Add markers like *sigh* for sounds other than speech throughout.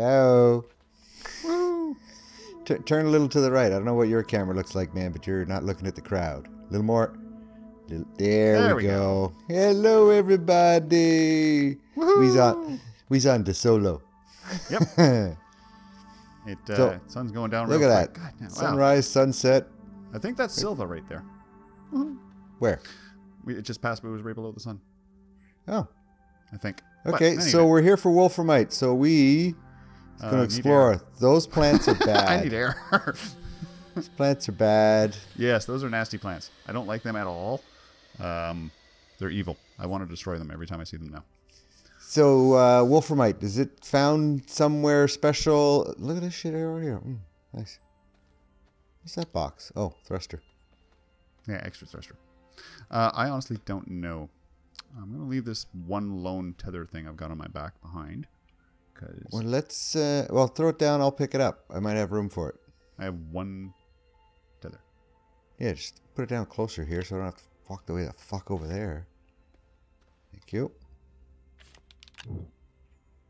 Hello. T- turn a little to the right. I don't know what your camera looks like, man, but you're not looking at the crowd. A little more. There, There we, we go. Hello, everybody. We's on. We's on Desolo. Yep. *laughs* It uh, So, sun's going down. Look at real that. quick. God, wow. Sunrise, sunset. I think that's Sylva right there. Where? We, it just passed, but it was right below the sun. Oh, I think. Okay. anyway, So we're here for Wolframite. So we uh, gonna need explore. Those plants are *laughs* bad. I need air. Those plants are bad. yes, those are nasty plants. I don't like them at all. Um, they're evil. I want to destroy them every time I see them now. So uh, Wolframite, is it found somewhere special? Look at this shit over here. Mm, nice. What's that box? Oh, thruster. Yeah, extra thruster. Uh, I honestly don't know. I'm going to leave this one lone tether thing I've got on my back behind. Because Well, let's. Uh, well, throw it down. I'll pick it up. I might have room for it. I have one tether. Yeah, just put it down closer here, so I don't have to walk the way the fuck over there. Thank you.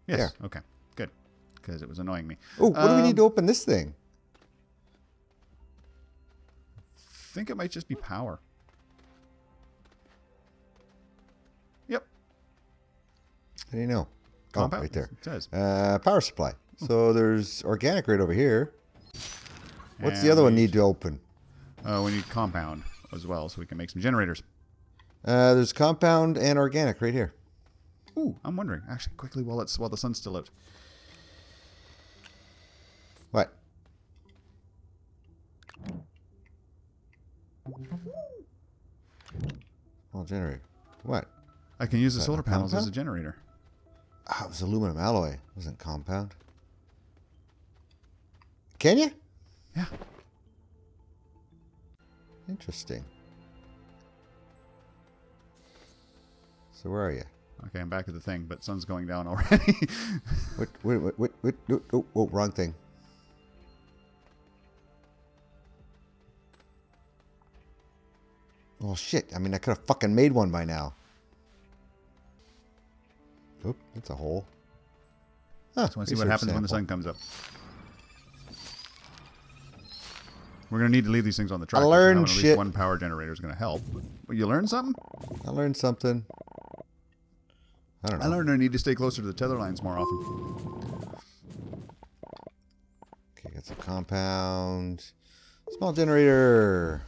Yes. Okay. Good. Because it was annoying me. Oh, what do we Um, need to open this thing? think it might just be power. Yep. How do you know? Oh, Compound. right there. It says. Uh, power supply. So there's organic right over here. What's the And other one need to open? Uh, we need compound as well, so we can make some generators. Uh, there's compound and organic right here. Ooh, I'm wondering. Actually, quickly while it's while the sun's still out. What? Small generator. What? I can use the solar panels as a generator. Ah, it was aluminum alloy. It wasn't compound. Can you? Yeah. Interesting. So where are you? Okay, I'm back at the thing, but sun's going down already. *laughs* What? Wait, wait, wait, wait, oh, oh, oh, wrong thing. Oh shit! I mean, I could have fucking made one by now. Oop, that's a hole. Huh, Just want to see what happens when the sun comes up. We're gonna need to leave these things on the track. I learned having at least shit. One power generator is gonna help. Well, you learned something? I learned something. I don't know. I learned I need to stay closer to the tether lines more often. Okay, got some compound. Small generator.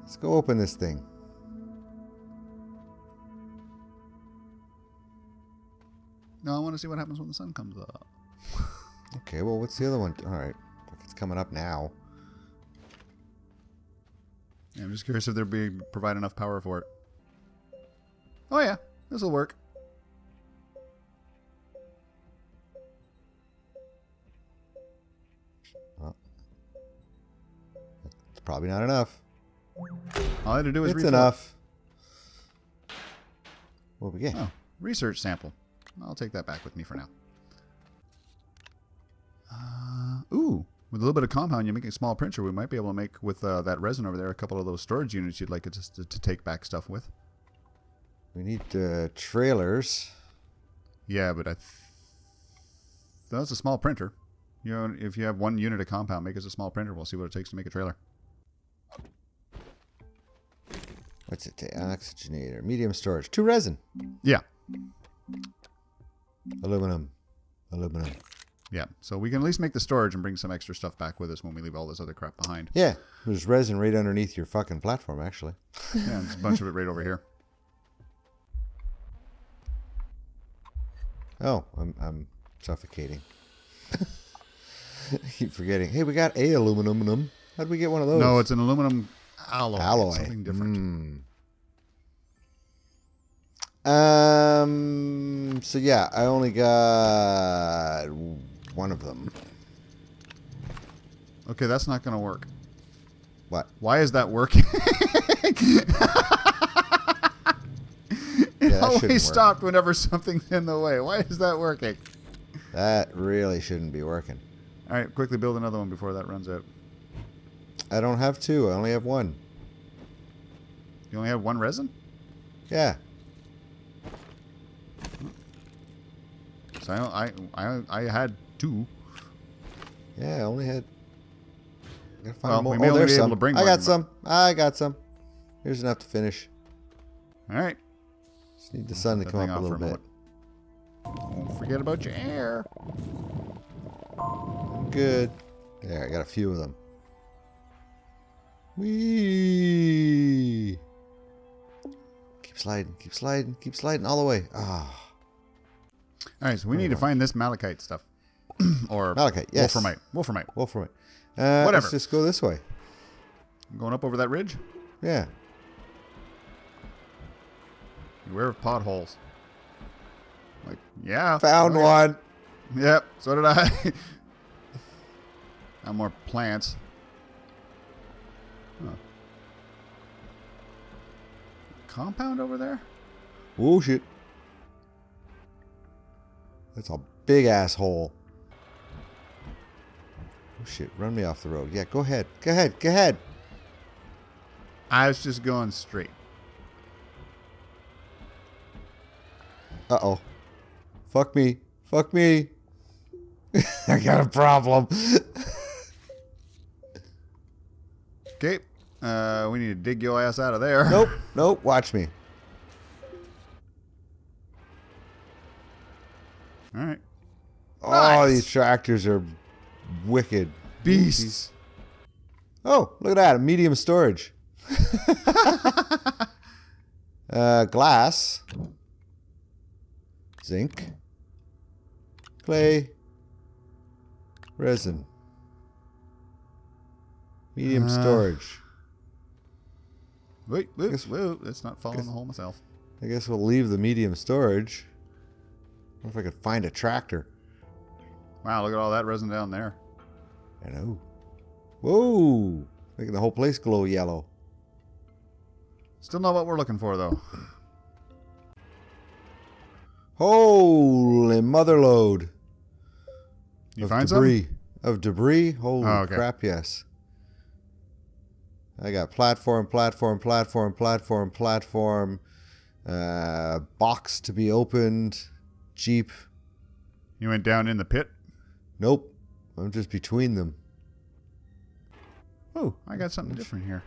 Let's go open this thing. No, I want to see what happens when the sun comes up. *laughs* Okay, well, what's the other one? All right, if it's coming up now. Yeah, I'm just curious if they'll be provide enough power for it. Oh yeah, this will work. It's probably not enough. All I had to do is It's refill. enough. What we get? Oh, research sample. I'll take that back with me for now. Uh, ooh, with a little bit of compound, you make a small printer. We might be able to make with uh, that resin over there a couple of those storage units you'd like it to, to, take back stuff with. We need uh, trailers. Yeah, but I. Th- that's a small printer. You know, if you have one unit of compound, make us a small printer. We'll see what it takes to make a trailer. What's it take? Oxygenator. Medium storage. Two resin. Yeah, Aluminum. Aluminum. yeah. So we can at least make the storage and bring some extra stuff back with us when we leave all this other crap behind. Yeah, there's resin right underneath your fucking platform, actually. Yeah, there's a bunch of it right over here. *laughs* Oh, I'm, I'm suffocating. I *laughs* keep forgetting. Hey, we got a aluminum. How'd we get one of those? No, it's an aluminum alloy. It's alloy. Something different. Mm. Um. So yeah, I only got one of them. Okay, that's not going to work. What? Why is that working? *laughs* it that always stopped whenever something's in the way. Why is that working? That really shouldn't be working. All right, quickly build another one before that runs out. I don't have two. I only have one. You only have one resin? Yeah. So I, I, I, I had two. Yeah, I only had. Gotta find Well, more. we may oh, only be able some. to bring I got some. I got some. Here's enough to finish. All right. Just need the sun to come up a little for a bit. Don't forget about your air. Good. There, I got a few of them. Whee! Keep sliding, keep sliding, keep sliding all the way. Ah, All right, so we need to find this malachite stuff, *clears throat* or Malachite, yes. wolframite. Wolframite. Wolframite. Uh, Whatever. Let's just go this way. Going up over that ridge. Yeah. Beware of potholes. Like, yeah. Found okay. one. Yep. So did I. *laughs* Now more plants. Huh. Compound over there? Oh shit. That's a big asshole. Oh shit, run me off the road. Yeah, go ahead. Go ahead. Go ahead. I was just going straight. Uh oh. Fuck me. Fuck me. *laughs* I got a problem. *laughs* Okay. Uh, we need to dig your ass out of there. nope. *laughs* Nope. Watch me. All right. These tractors are wicked. Beasts. Oh, look at that. A medium storage. *laughs* uh, glass. Zinc. Clay. Resin. Medium Uh, storage. Wait, wait, Guess- wait. Let's not fall in guess- the hole myself. I guess we'll leave the medium storage. I wonder if I could find a tractor. Wow, look at all that resin down there. I know. Whoa! Making the whole place glow yellow. Still not what we're looking for, though. Holy mother load. You of find debris. Of debris? Holy Oh, okay. crap, yes. I got platform, platform, platform, platform, platform, uh, box to be opened, Jeep. You went down in the pit? Nope. I'm just between them. Oh, I got something different here.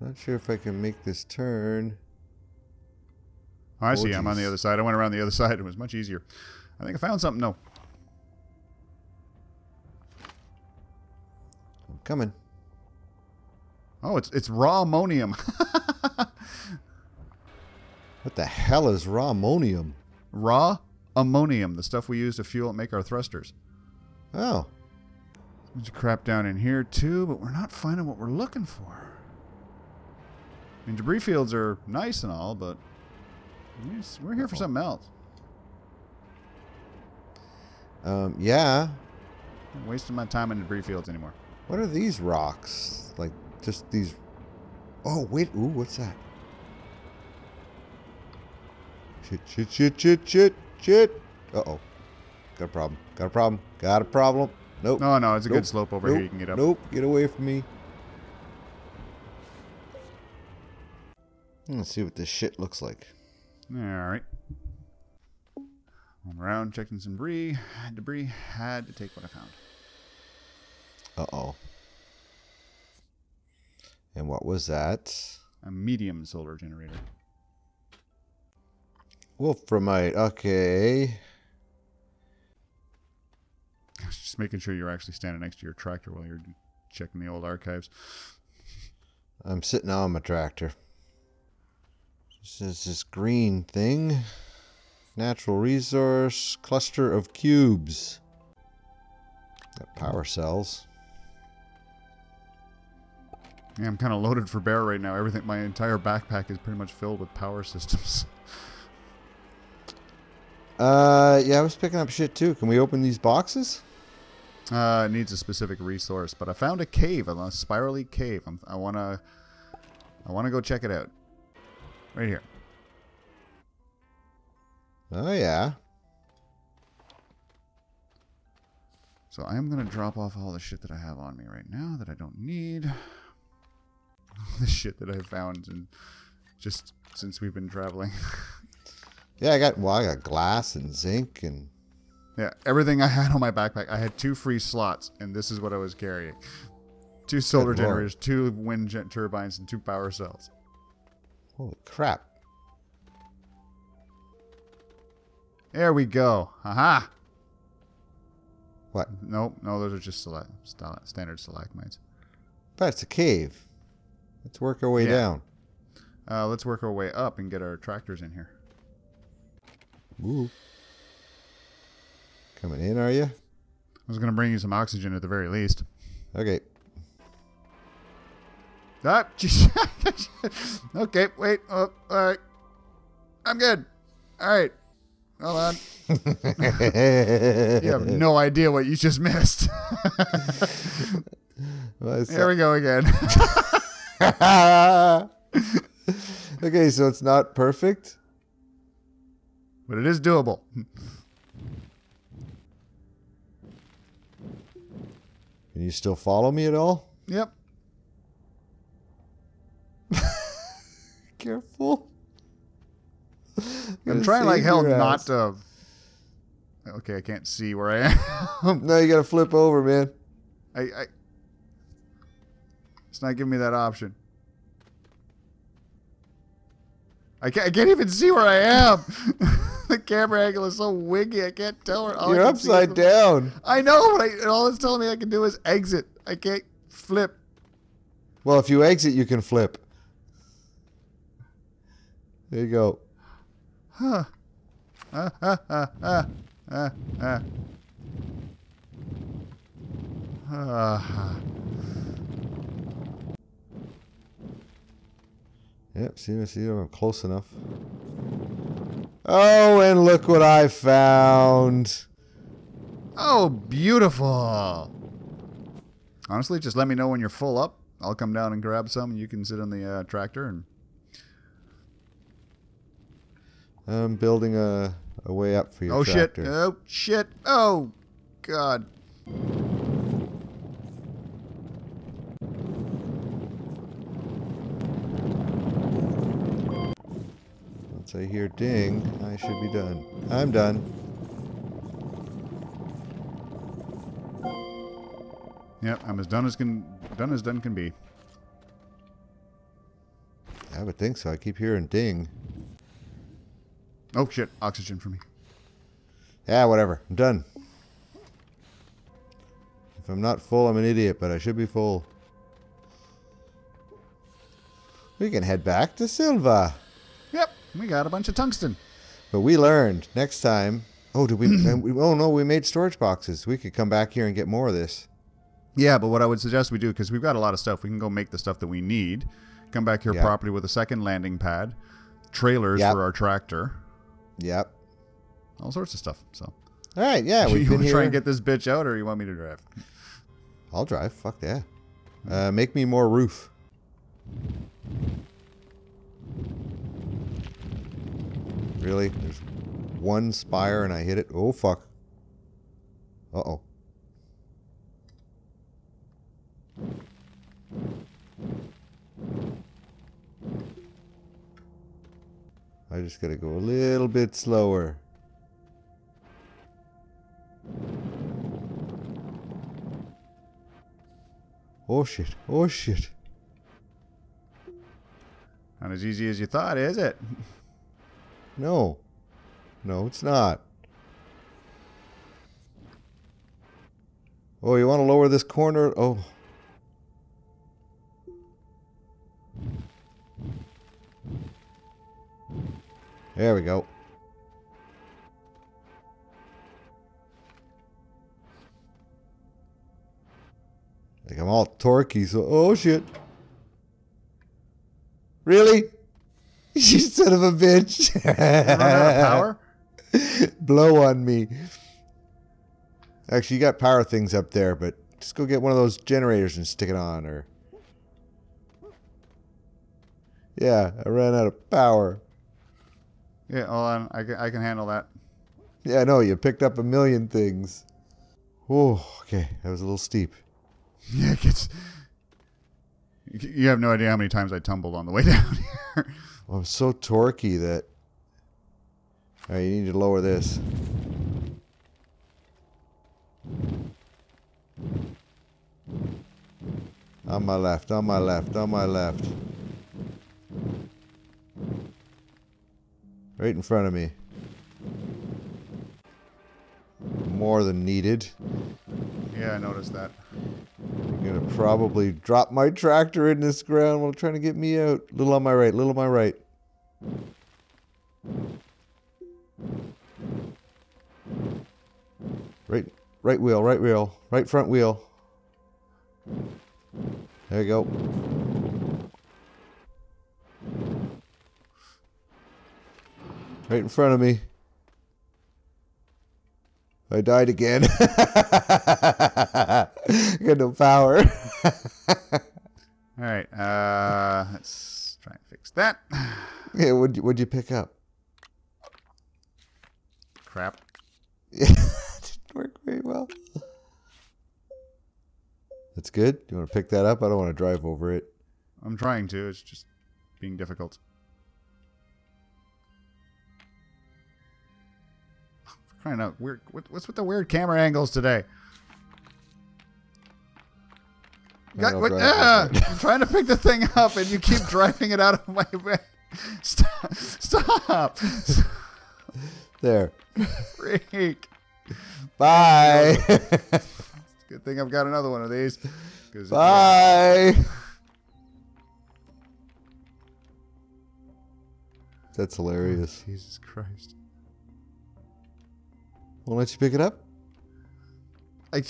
Not sure if I can make this turn. Oh, I Oh, see. I'm on the other side. I went around the other *laughs* side. It was much easier. I think I found something. No. I'm coming. Oh, it's it's raw ammonium. *laughs* What the hell is raw ammonium? raw ammonium, the stuff we use to fuel and make our thrusters. Oh, There's crap down in here too, but we're not finding what we're looking for. I mean, debris fields are nice and all, but we're here for something else. um, yeah. I'm wasting my time in debris fields anymore. What are these rocks? Like, just these. Oh, wait. Ooh, what's that? Shit, shit, shit, shit, shit, shit. Uh oh. Got a problem. Got a problem. Got a problem. Nope. No, no, it's a Nope. good slope over nope. here. You can get up. Nope. Get away from me. Let's see what this shit looks like. All right. Went around checking some debris. Had debris. Had to take what I found. Uh oh. And what was that? A medium solar generator. Wolframite. Okay. Just making sure you're actually standing next to your tractor while you're checking the old archives. I'm sitting on my tractor. This is this green thing. Natural resource cluster of cubes. Got power cells. Yeah, I'm kind of loaded for bear right now. Everything, my entire backpack is pretty much filled with power systems. *laughs* Uh, yeah, I was picking up shit too. Can we open these boxes? Uh, it needs a specific resource, but I found a cave, a spirally cave. I'm, I wanna, I wanna go check it out. Right here. Oh yeah. So I'm gonna drop off all the shit that I have on me right now that I don't need. *laughs* The shit that I found and just since we've been traveling. *laughs* Yeah, I got well, I got glass and zinc and Yeah, everything I had on my backpack, I had two free slots, and this is what I was carrying: two solar Good lord. generators, two wind gen- turbines, and two power cells. Holy crap. There we go. Haha. What? Nope, no, those are just select, standard stalagmites. That's a cave. Let's work our way Yeah. down. Uh, let's work our way up and get our tractors in here. Ooh. Coming in, are you? I was gonna bring you some oxygen at the very least. Okay. Ah, *laughs* okay, wait. Oh, all right. I'm good. All right. Hold on. *laughs* You have no idea what you just missed. Well, Here we go again. *laughs* okay, so it's not perfect. but it is doable. Can you still follow me at all? Yep. *laughs* Careful. I'm trying like hell not to. Okay, I can't see where I am. No, you gotta flip over, man. I, I. It's not giving me that option. I can't, I can't even see where I am. *laughs* *laughs* the camera angle is so wiggy. I can't tell where. all You're can see is upside down. I know, but I, all it's telling me I can do is exit. I can't flip. Well, if you exit, you can flip. There you go. Huh. Ah, ah, ah, ah, ah, ah. Ah. Yep, see, see, I'm close enough. Oh, and look what I found. Oh, beautiful. Honestly, just let me know when you're full up. I'll come down and grab some. And you can sit on the uh, tractor and I'm building a, a way up for your oh tractor. shit! Oh shit! Oh god! I hear ding, I should be done. I'm done. Yep, I'm as done as can done as done can be. I would think so. I keep hearing ding. Oh shit! Oxygen for me. Yeah, whatever. I'm done. If I'm not full, I'm an idiot, but I should be full. We can head back to Sylva. Yep, we got a bunch of tungsten. But we learned next time. Oh, did *clears throat* we. Oh no, we made storage boxes. We could come back here and get more of this. Yeah, but what I would suggest we do, because we've got a lot of stuff, we can go make the stuff that we need. Come back here Yeah. properly with a second landing pad, trailers Yep. for our tractor, Yep. all sorts of stuff. So, All right. Yeah, *laughs* we've been want to try and get this bitch out, or you want me to drive? I'll drive. Fuck yeah. Uh, make me more roof. Really? There's one spire and I hit it. Oh fuck. Uh oh. I just gotta go a little bit slower. Oh shit. Oh shit. Not as easy as you thought, is it? *laughs* No. No, it's not. Oh, you want to lower this corner? Oh. There we go. Like I'm all torquey, so oh shit. Really? *laughs* You son of a bitch. Run out of power? *laughs* Blow on me. Actually, you got power things up there, but just go get one of those generators and stick it on, or. Yeah, I ran out of power. Yeah, hold on. I can, I can handle that. Yeah, I know, you picked up a million things. Oh, okay, that was a little steep. Yeah, *laughs* it gets. You have no idea how many times I tumbled on the way down here. I'm so torquey that... Alright, you need to lower this. On my left, on my left, on my left. Right in front of me. More than needed. Yeah, I noticed that. You're gonna probably drop my tractor in this ground while trying to get me out. Little on my right, little on my right. Right, right wheel, right wheel, right front wheel. There you go. Right in front of me. I died again. *laughs* Got no power. *laughs* All right. Uh, let's try and fix that. yeah, what'd you, what'd you pick up? Crap. *laughs* Yeah, didn't work very well. That's good. You want to pick that up? I don't want to drive over it. I'm trying to. It's just being difficult. For crying out weird. What, what's with the weird camera angles today? Got, what, ah, I'm trying to pick the thing up and you keep *laughs* driving it out of my way. Stop. Stop. There. Freak. Bye. *laughs* Good thing I've got another one of these. Bye. That's hilarious. Jesus Christ. Won't let you pick it up? I,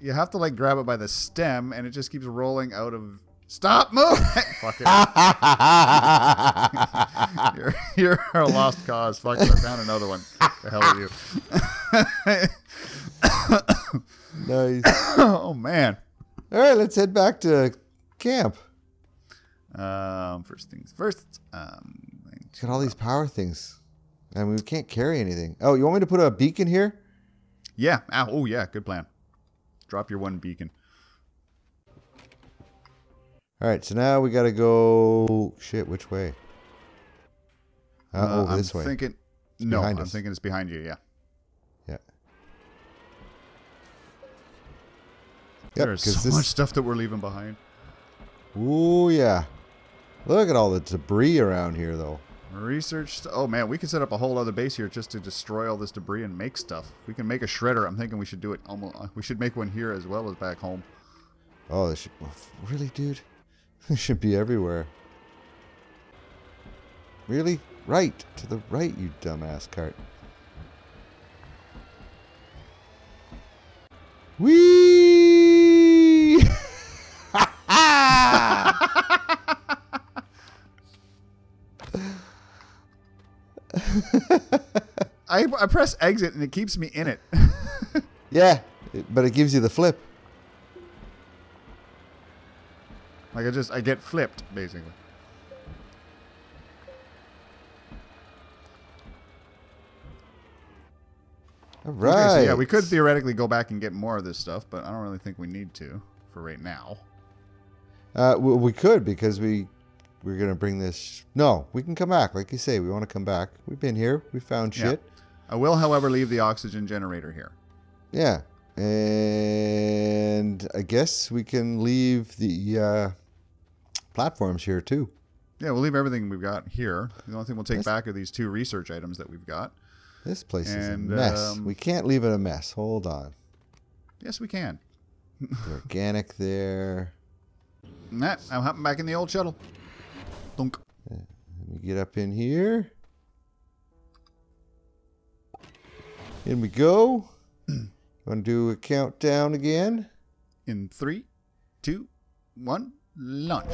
you have to like grab it by the stem and it just keeps rolling out of. Stop moving! *laughs* Fuck it. *laughs* You're, you're a lost cause. Fuck it. I found another one. The hell are you? *laughs* nice. *coughs* oh man. All right, let's head back to camp. Um, first things first. Um, Got all these power things. I mean, we can't carry anything. Oh, you want me to put a beacon here? yeah. Ow. Oh yeah. Good plan. Drop your one beacon. All right, so now we got to go. Shit, which way? Uh, Uh, I'm this way. thinking. No, I'm us. thinking it's behind you. Yeah. Yeah. There's because so much stuff that we're leaving behind. Ooh, yeah. Look at all the debris around here, though. Research. Oh man, we could set up a whole other base here just to destroy all this debris and make stuff. We can make a shredder. I'm thinking we should do it. Almost. Uh, we should make one here as well as back home. Oh, this should, really, dude? *laughs* This should be everywhere. Really? Right. To the right, you dumbass cart. Whee! I, I press exit and it keeps me in it. *laughs* yeah, but it gives you the flip. like I just I get flipped basically. All Okay, right. so yeah, we could theoretically go back and get more of this stuff, but I don't really think we need to for right now. Uh, we, we could because we we're gonna bring this. No, we can come back. Like you say, we want to come back. We've been here. We found Yeah. I will, however, leave the oxygen generator here. Yeah, and I guess we can leave the uh, platforms here too. Yeah, we'll leave everything we've got here. The only thing we'll take Yes. back are these two research items that we've got. This place is a mess. um, we can't leave it a mess. Hold on. Yes, we can. *laughs* The organic there. Nah, I'm hopping back in the old shuttle. Dunk. Let me get up in here. In we go. Want to do a countdown again? In three, two, one, launch.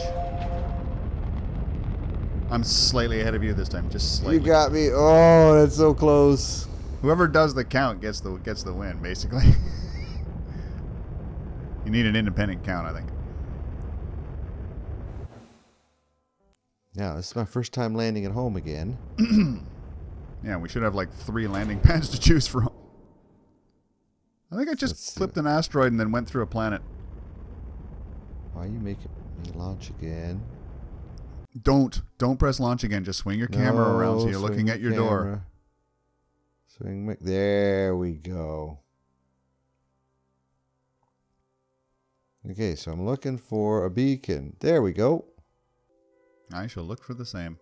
I'm slightly ahead of you this time, just slightly. You got me. Oh, that's so close. Whoever does the count gets the gets the win, basically. *laughs* you need an independent count, I think. Yeah, this is my first time landing at home again. *clears throat* Yeah, we should have like three landing *laughs* pads to choose from. I think I just Let's flipped an asteroid and then went through a planet. Why are you making me launch again? Don't don't press launch again. Just swing your camera around so you're looking at your door. Swing. mi- There we go. Okay, so I'm looking for a beacon. There we go. I shall look for the same.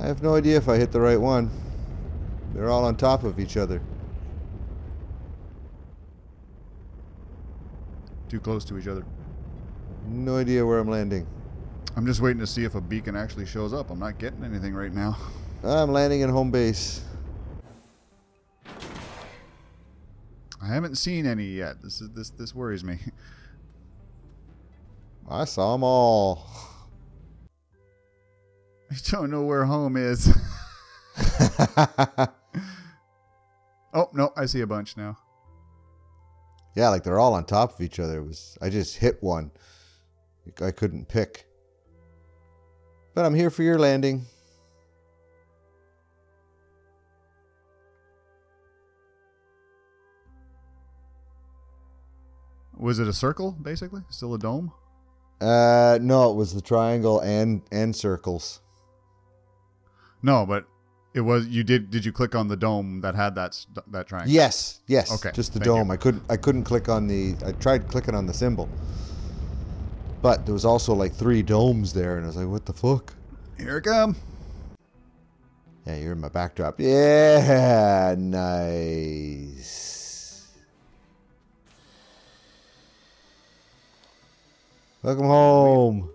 I have no idea if I hit the right one. They're all on top of each other. Too close to each other. No idea where I'm landing. I'm just waiting to see if a beacon actually shows up. I'm not getting anything right now. *laughs* I'm landing in home base. I haven't seen any yet. This is this this worries me. *laughs* I saw them all. I *laughs* don't know where home is. *laughs* oh no, I see a bunch now. yeah, like they're all on top of each other. It was I just hit one. I couldn't pick. But I'm here for your landing. Was it a circle, basically? Still a dome? Uh, no, it was the triangle and and circles. No, but it was. You did? Did you click on the dome that had that that triangle? Yes, yes. Okay, Just the thank you. dome. I couldn't. I couldn't click on the. I tried clicking on the symbol, but there was also like three domes there, and I was like, "What the fuck?" Here it come. Yeah, you're in my backdrop. Yeah, nice. Welcome home.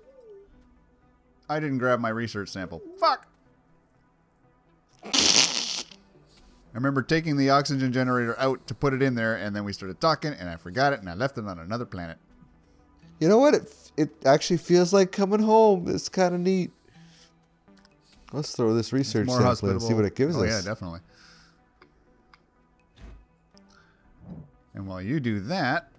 I didn't grab my research sample. Fuck. I remember taking the oxygen generator out to put it in there, and then we started talking, and I forgot it, and I left it on another planet. You know what? It it actually feels like coming home. It's kind of neat. Let's throw this research More sample and see what it gives us. oh, us. yeah, definitely. And while you do that,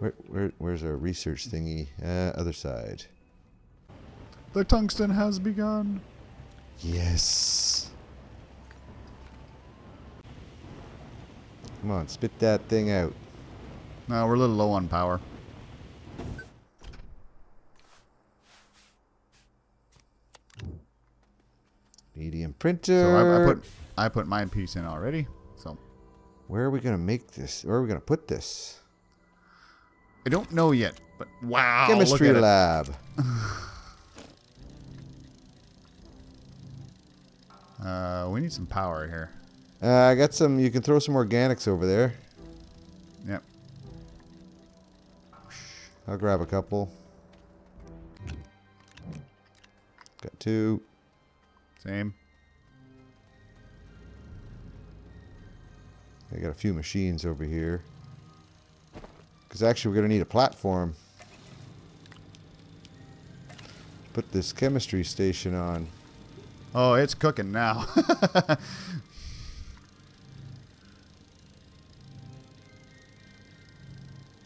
Where, where, where's our research thingy? Uh, other side. the tungsten has begun. Yes. Come on, spit that thing out. No, we're a little low on power. Medium So printer. I, I put I put my piece in already. So Where are we gonna make this? Where are we gonna put this? I don't know yet, but wow, Chemistry look at it. lab. *laughs* Uh, we need some power here. Uh, I got some. You can throw some organics over there. Yep. I'll grab a couple. Got two. Same. I got a few machines over here. Because actually, we're going to need a platform. Put this chemistry station on. Oh, it's cooking now. *laughs*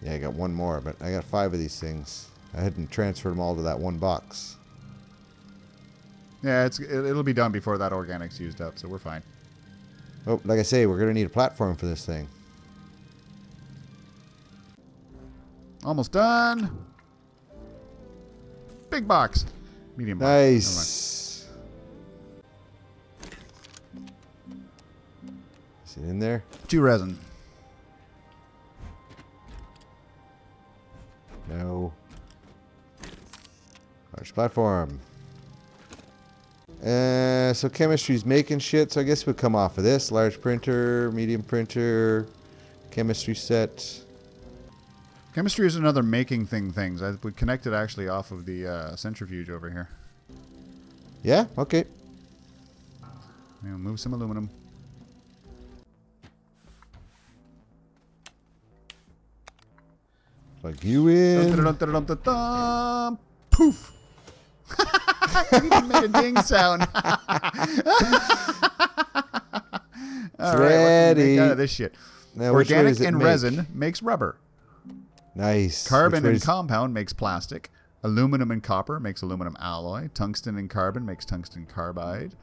Yeah, I got one more, but I got five of these things. I hadn't transferred them all to that one box. yeah, it's it, it'll be done before that organic's used up, so we're fine. Oh, like I say, we're going to need a platform for this thing. Almost done. Big box. Medium box. Nice. In there? Two resin. No. Large platform. Uh, so chemistry's making shit, so I guess we'll come off of this. Large printer, medium printer, chemistry set. Chemistry is another making thing things. I would connect it actually off of the uh, centrifuge over here. Yeah, okay. Move some aluminum. Plug you in. Dun-dun-dun-dun-dun-dun. Poof. *laughs* you made a ding sound. *laughs* All right, what can we make ready. out of this shit? Now, Organic and make? resin makes rubber. Nice. Carbon and compound makes plastic. Aluminum and copper makes aluminum alloy. Tungsten and carbon makes tungsten carbide.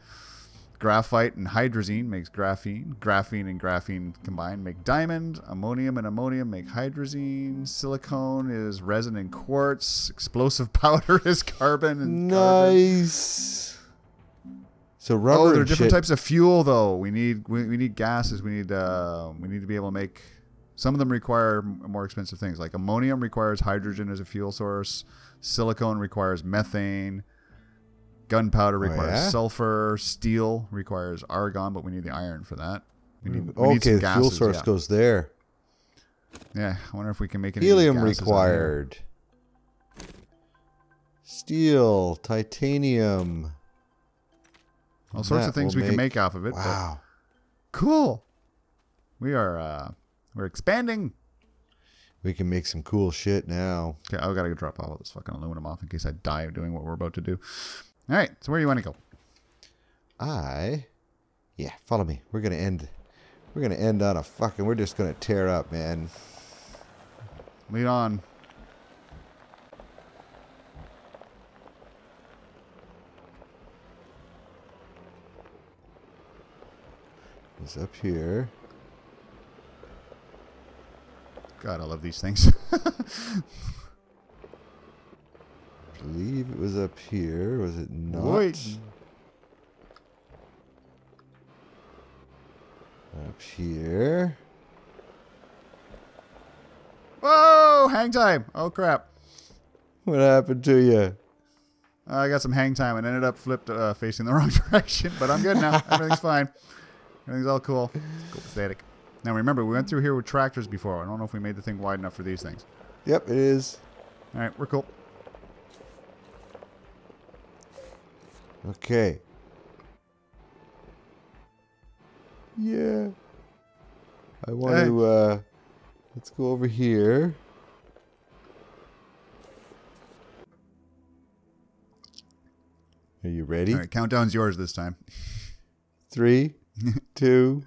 Graphite and hydrazine makes graphene. Graphene and graphene combined make diamond. Ammonium and ammonium make hydrazine. Silicone is resin and quartz. Explosive *laughs* powder is carbon and carbon. Nice. So rubber. oh, there are different shit- types of fuel though. We need we, we need gases. We need uh we need to be able to make. Some of them require more expensive things. Like ammonium requires hydrogen as a fuel source. Silicone requires methane. Gunpowder Oh, requires yeah? sulfur. Steel requires argon, but we need the iron for that. We need, we need Okay, some the fuel source yeah. goes there. Yeah, I wonder if we can make these Helium gases required. Steel, titanium. All sorts of things we can make off of it. Wow. Cool. We are uh we're expanding. We can make some cool shit now. Okay, I gotta drop all of this fucking aluminum off in case I die doing what we're about to do. All right, so where do you want to go? I, yeah, follow me. We're gonna end. We're gonna end on a fucking. We're just gonna tear up, man. Lead on. It's up here. God, I love these things. *laughs* believe it was up here. Was it not? Wait. Up here. Whoa! Hang time. Oh crap! What happened to you? I got some hang time and ended up flipped uh, facing the *laughs* wrong direction, but I'm good now. *laughs* Everything's fine. Everything's all cool. Copacetic. Now remember, we went through here with tractors before. I don't know if we made the thing wide enough for these things. Yep, it is. All right, we're cool. Okay. Yeah. I want Hey. to, uh, let's go over here. Are you ready? All right, countdown's yours this time. Three, *laughs* two,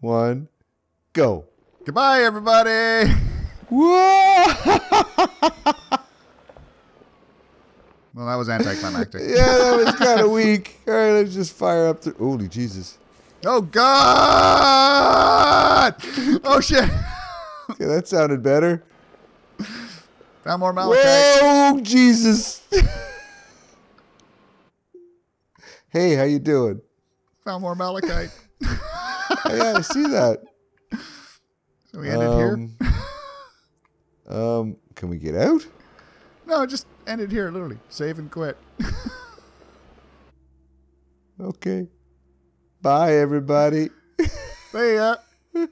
one, go. Goodbye, everybody. Whoa! *laughs* Well, that was anticlimactic. *laughs* yeah, that was kind of *laughs* weak. All right, let's just fire up the. Holy Jesus. Oh God! Oh shit! Okay, that sounded better. Found more malachite. Whoa, Jesus. hey, how you doing? Found more malachite. *laughs* yeah, I see that. So we ended here. Um, Um, can we get out? No, just ended here. Literally, save and quit. *laughs* Okay. Bye, everybody. *laughs* See ya. *laughs*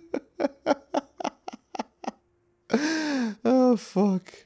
oh, fuck.